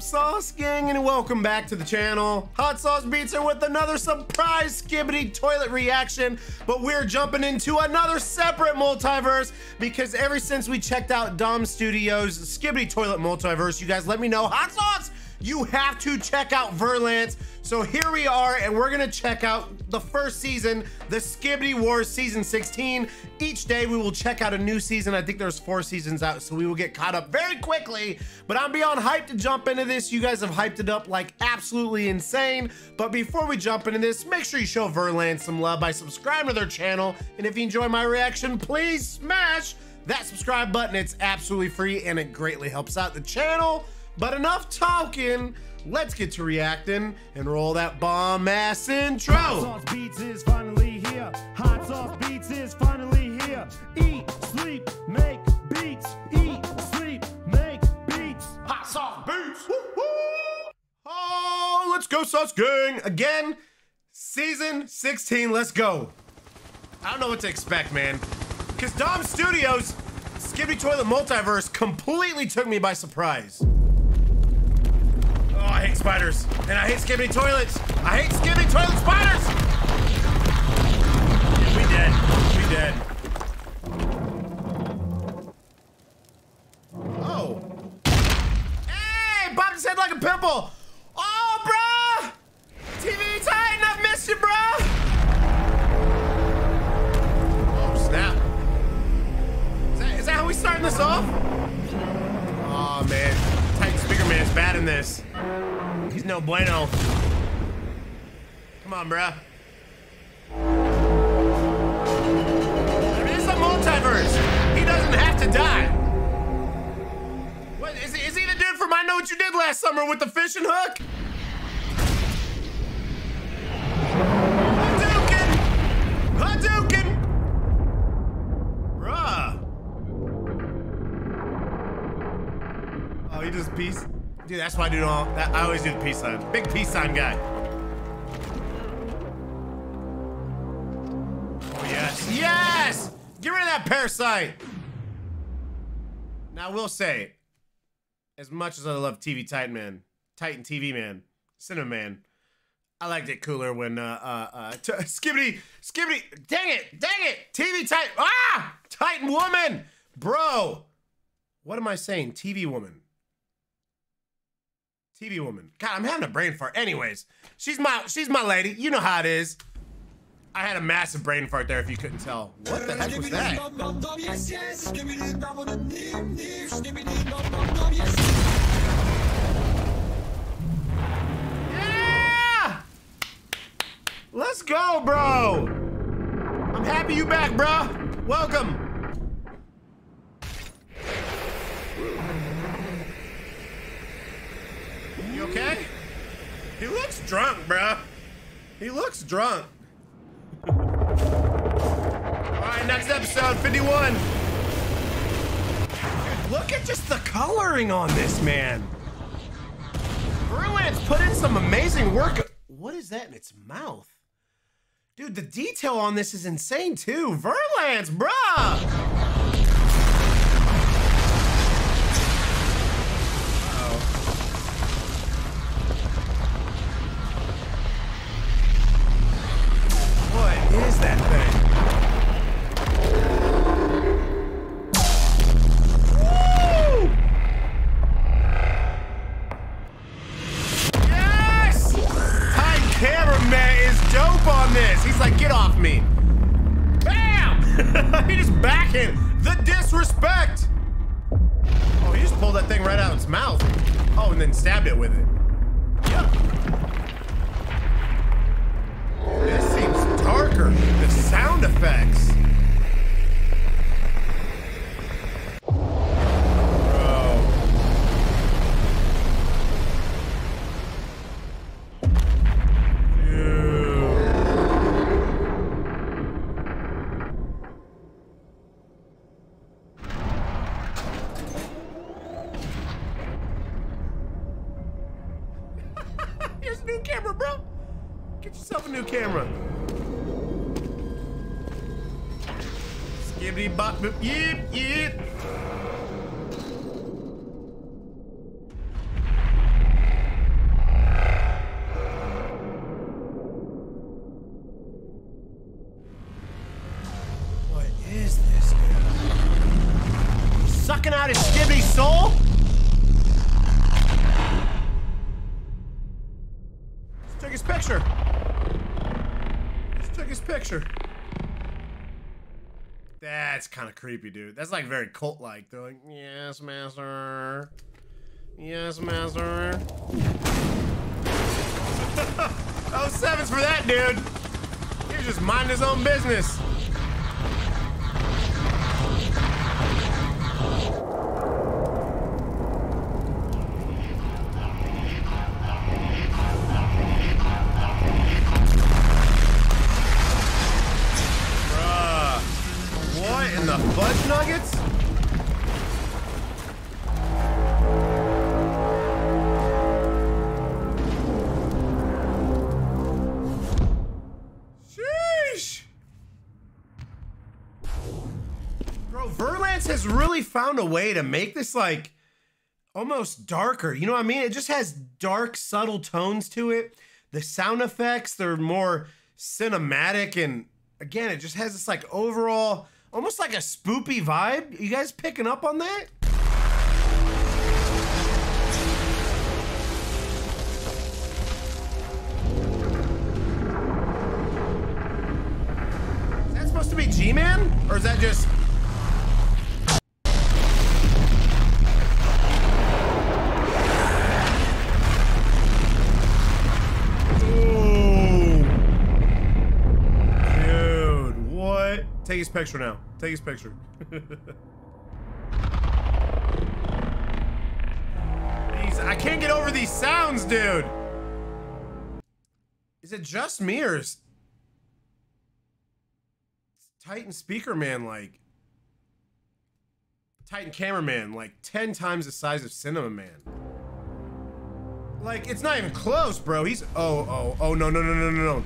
Sauce Gang, and welcome back to the channel. Hot Sauce Beats are with another surprise Skibidi toilet reaction, but we're jumping into another separate multiverse because ever since we checked out Dom Studios' Skibidi Toilet Multiverse, you guys let me know, Hot Sauce, you have to check out Virlance. So here we are, and we're gonna check out the first season, the Skibidi Wars Season 16. Each day we will check out a new season. I think there's four seasons out, so we will get caught up very quickly. But I'm beyond hyped to jump into this. You guys have hyped it up like absolutely insane. But before we jump into this, make sure you show Virlance some love by subscribing to their channel. And if you enjoy my reaction, please smash that subscribe button. It's absolutely free and it greatly helps out the channel. But enough talking. Let's get to reacting and roll that bomb ass intro. Hot sauce beats is finally here. Hot sauce beats is finally here. Eat, sleep, make beats. Eat, sleep, make beats. Hot sauce beats. Woo, woo. Oh, let's go, Sauce Gang. Again, season 16. Let's go. I don't know what to expect, man. Because Dom Studios, Skippy Toilet Multiverse completely took me by surprise. Oh, I hate spiders. And I hate Skibidi Toilets. I hate Skibidi Toilet spiders. We dead. We dead. Oh. Hey, Bob just head like a pimple. Oh, bruh. TV Titan, I've missed you, bruh. Oh, snap. Is that, is that how we starting this off? Oh, man. Titan Speaker Man's bad in this. He's no bueno. Come on, bruh. I mean, it's a multiverse. He doesn't have to die. What is he, is he the dude from I Know What You Did Last Summer with the fishing hook? Hadouken! Hadouken! Bruh. Oh, he just peace. Dude, that's why I do all that. I always do the peace sign. Big peace sign guy. Oh yes, yes! Get rid of that parasite. Now I will say, as much as I love TV Titan Man, Titan TV Man, Cinema Man, I liked it cooler when uh uh uh Skibidi Skibidi dang it dang it TV Titan ah Titan Woman bro what am I saying TV Woman TV Woman God I'm having a brain fart anyways she's my she's my lady you know how it is I had a massive brain fart there if you couldn't tell what the heck was that Yeah! Let's go, bro! I'm happy you back, bro. Welcome. You okay? He looks drunk, bro. He looks drunk. All right, next episode, 51. Dude, look at just the coloring on this, man. Virlance put in some amazing work. What is that in its mouth? Dude, the detail on this is insane too. Virlance, bruh! He just backhand. The disrespect. Oh, he just pulled that thing right out of its mouth. Oh, and then stabbed it with it. Yep. This seems darker. The sound effects. new camera. Skibbity bop boop. What is this? Sucking out his skibby soul? Let's take his picture. That's kind of creepy, dude. That's like very cult-like. They're like, yes, master. Yes, master. oh, sevens for that, dude. He's just minding his own business. Fudge nuggets? Sheesh. Bro, Virlance has really found a way to make this like almost darker. You know what I mean? It just has dark, subtle tones to it. The sound effects, they're more cinematic and again, it just has this like overall almost like a spoopy vibe. You guys picking up on that? Is that supposed to be G-Man? Or is that just his picture now. Take his picture. these, I can't get over these sounds, dude. Is it just me or is Titan Speaker Man like Titan Cameraman like 10 times the size of Cinema Man? Like, it's not even close, bro. He's. Oh, oh, oh, no, no, no, no, no, no.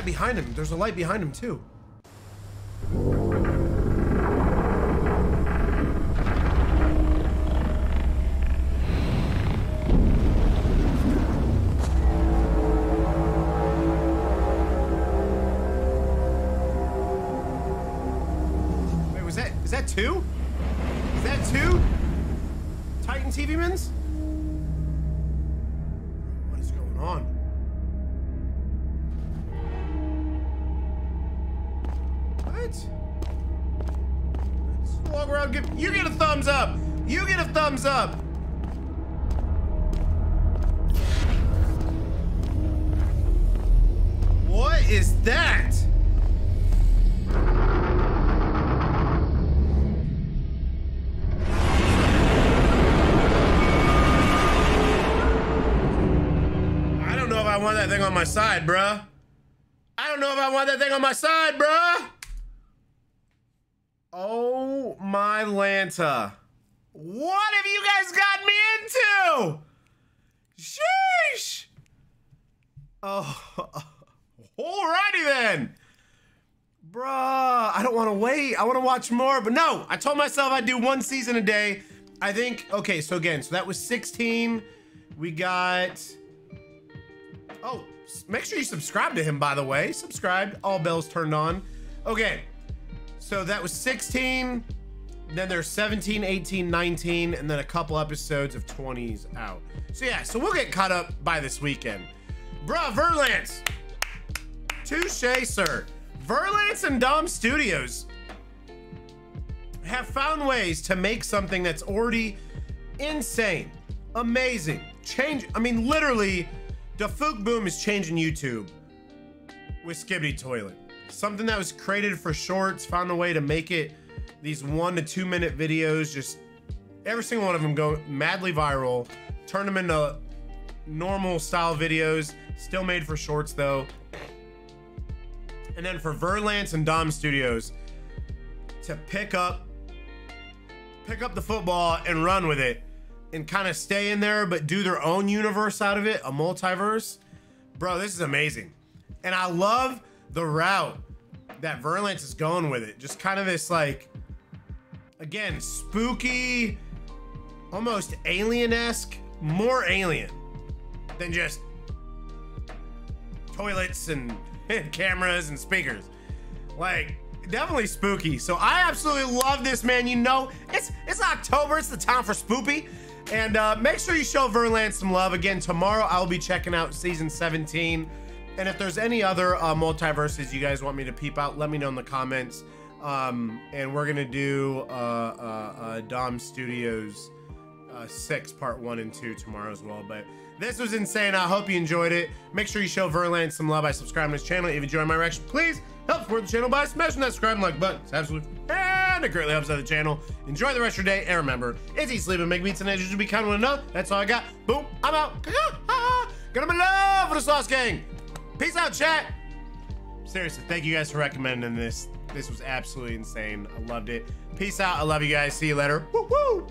That behind him? There's a light behind him, too. Wait, was that. Is that two? Is that two? Titan TV Mins? Let's walk around. Give, you get a thumbs up. You get a thumbs up. What is that? I don't know if I want that thing on my side, bruh. I don't know if I want that thing on my side, bruh. Oh my Lanta. What have you guys got me into? Sheesh. Oh, alrighty then. Bruh, I don't want to wait. I want to watch more, but no, I told myself I'd do one season a day. I think, okay, so again, so that was 16. We got, oh, make sure you subscribe to him, by the way. Subscribe, all bells turned on. Okay, so that was 16. Then there's 17, 18, 19, and then a couple episodes of 20s out. So yeah, so we'll get caught up by this weekend. Bruh, Virlance. Touche, sir. Virlance and Dom Studios have found ways to make something that's already insane, amazing, change. I mean, literally, the Boom is changing YouTube with Skibbity Toilet. Something that was created for shorts, found a way to make it these one to two minute videos, just every single one of them go madly viral, turn them into normal style videos, still made for shorts though. And then for Virlance and Dom Studios to pick up pick up the football and run with it and kind of stay in there but do their own universe out of it, a multiverse. Bro, this is amazing. And I love the route that Virlance is going with it. Just kind of this like again, spooky, almost alien-esque, more alien than just toilets and, and cameras and speakers. Like, definitely spooky. So I absolutely love this, man. You know, it's it's October. It's the time for spoopy. And uh, make sure you show Virlance some love. Again, tomorrow I'll be checking out season 17. And if there's any other uh, multiverses you guys want me to peep out, let me know in the comments. Um, and we're gonna do uh, uh, uh, Dom Studios uh, 6 part 1 and 2 tomorrow as well. But this was insane. I hope you enjoyed it. Make sure you show Virlance some love by subscribing to his channel. If you enjoy my reaction, please help support the channel by smashing that subscribe and like button. It's absolutely and it greatly helps out the channel. Enjoy the rest of your day, and remember, it's eat, sleep, and make beats, and you should be kind of enough. That's all I got. Boom, I'm out. Gonna be love for the Sauce Gang. Peace out, chat. Seriously, thank you guys for recommending this. This was absolutely insane. I loved it. Peace out. I love you guys. See you later. Woo, woo.